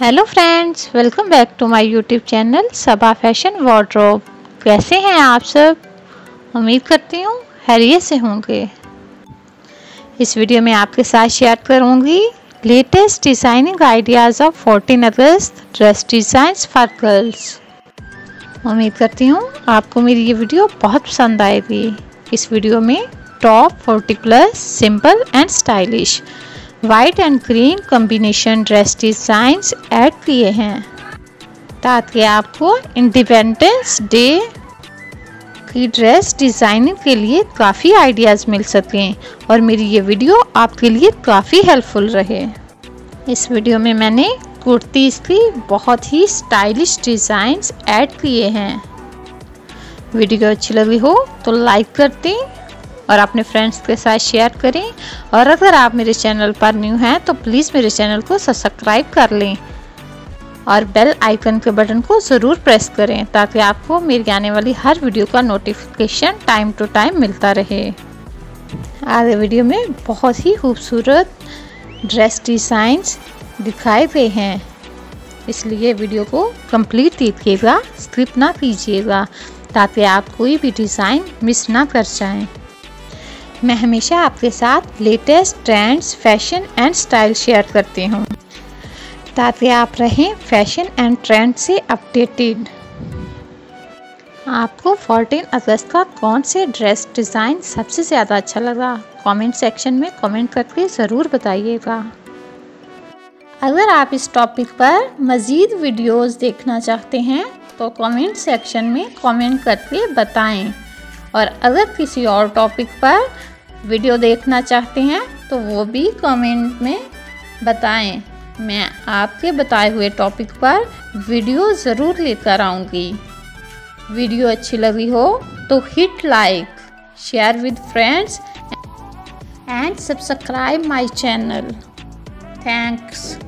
Hello friends welcome back to my YouTube channel Saba fashion wardrobe कैसे हैं आप सब? उम्मीद करती हूँ हैरियत से होंगे। इस वीडियो में आपके साथ शेयर करूँगी लेटेस्ट डिज़ाइनिंग आइडियाज़ ऑफ़ 14 अगस्त ड्रेस डिज़ाइंस फॉर गर्ल्स उम्मीद करती हूँ आपको मेरी ये वीडियो बहुत पसंद आएगी। इस वीडियो में top 40 plus simple and stylish white and green combination dress designs add किए हैं। ताकि आपको इंडिपेंडेंस डे की ड्रेस डिज़ाइनिंग के लिए काफ़ी आइडियाज़ मिल सकें और मेरी ये वीडियो आपके लिए काफ़ी हेल्पफुल रहे। इस वीडियो में मैंने कुर्तीज़ की बहुत ही स्टाइलिश डिज़ाइंस ऐड किए हैं। वीडियो अच्छी लगी हो तो लाइक कर दें और अपने फ्रेंड्स के साथ शेयर करें। और अगर आप मेरे चैनल पर न्यू हैं तो प्लीज़ मेरे चैनल को सब्सक्राइब कर लें। और बेल आइकन के बटन को ज़रूर प्रेस करें, ताकि आपको मेरी आने वाली हर वीडियो का नोटिफिकेशन टाइम टू टाइम मिलता रहे। आज वीडियो में बहुत ही खूबसूरत ड्रेस डिज़ाइंस दिखाए गए हैं। इसलिए वीडियो को कंप्लीट देखिएगा स्किप ना कीजिएगा, ताकि आप कोई भी डिज़ाइन मिस ना कर जाएँ। मैं हमेशा आपके साथ latest trends fashion and style share करती हूँ। ताकि आप रहें फ़ैशन एंड ट्रेंड से अपडेटेड आपको 14 अगस्त का कौन से ड्रेस डिज़ाइन सबसे ज़्यादा अच्छा लगा? कमेंट सेक्शन में कमेंट करके ज़रूर बताइएगा। अगर आप इस टॉपिक पर मज़ीद वीडियोस देखना चाहते हैं तो कमेंट सेक्शन में कमेंट करके बताएँ। और अगर किसी और टॉपिक पर वीडियो देखना चाहते हैं तो वो भी कमेंट में बताएँ। मैं आपके बताए हुए टॉपिक पर वीडियो ज़रूर लेकर आऊँगी। वीडियो अच्छी लगी हो तो hit like share with friends and subscribe my channel thanks